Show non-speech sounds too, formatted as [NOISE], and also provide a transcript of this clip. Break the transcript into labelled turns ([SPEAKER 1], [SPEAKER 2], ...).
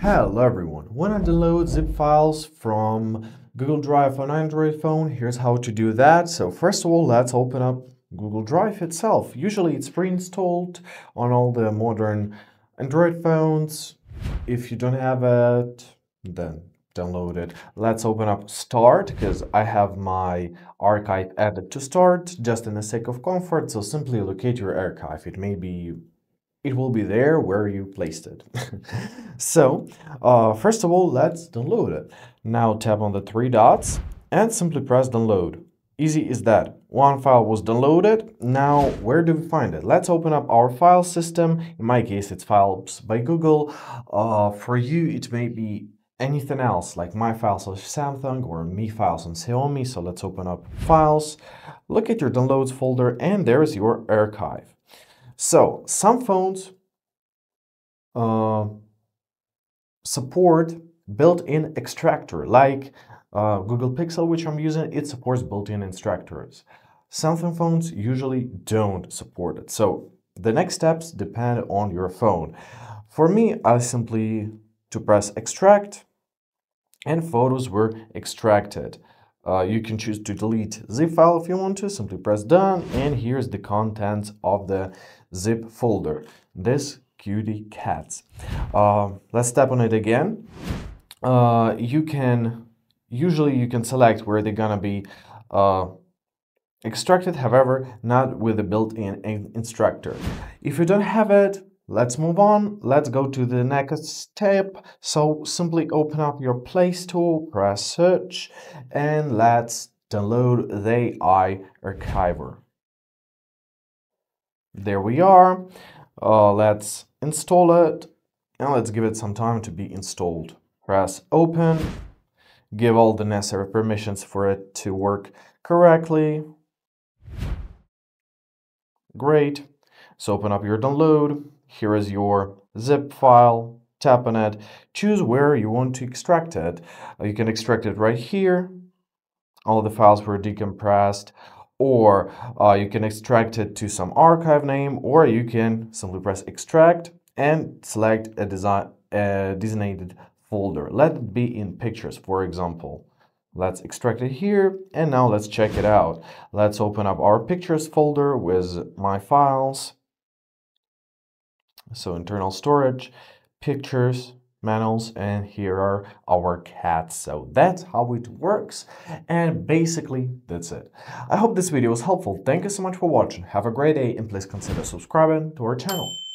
[SPEAKER 1] Hello everyone. When I download zip files from Google Drive on Android phone, here's how to do that. So first of all, let's open up Google Drive itself. Usually it's pre-installed on all the modern Android phones. If you don't have it, then download it. Let's open up Start because I have my archive added to Start just in the sake of comfort. So simply locate your archive. It may be it will be there where you placed it. [LAUGHS] so uh, first of all, let's download it. Now tap on the three dots and simply press download. Easy is that. One file was downloaded. Now, where do we find it? Let's open up our file system. In my case, it's files by Google. Uh, for you, it may be anything else like my files on Samsung or Mi files on Xiaomi. So let's open up files, look at your downloads folder, and there's your archive. So some phones uh, support built-in extractor like uh, Google Pixel, which I'm using, it supports built-in extractors. Samsung phones usually don't support it. So the next steps depend on your phone. For me, I simply to press extract and photos were extracted. Uh, you can choose to delete zip file if you want to, simply press done, and here's the contents of the zip folder. This cutie cats. Uh, let's tap on it again. Uh, you can, usually you can select where they're gonna be uh, extracted, however, not with the built-in instructor. If you don't have it, Let's move on. Let's go to the next step. So simply open up your Play Store, press search, and let's download the AI Archiver. There we are. Uh, let's install it and let's give it some time to be installed. Press open, give all the necessary permissions for it to work correctly. Great. So open up your download here is your zip file. Tap on it. Choose where you want to extract it. Uh, you can extract it right here. All the files were decompressed. Or uh, you can extract it to some archive name. Or you can simply press extract and select a, design, a designated folder. Let it be in pictures, for example. Let's extract it here and now let's check it out. Let's open up our pictures folder with my files. So internal storage, pictures, manuals, and here are our cats. So that's how it works. And basically, that's it. I hope this video was helpful. Thank you so much for watching. Have a great day and please consider subscribing to our channel.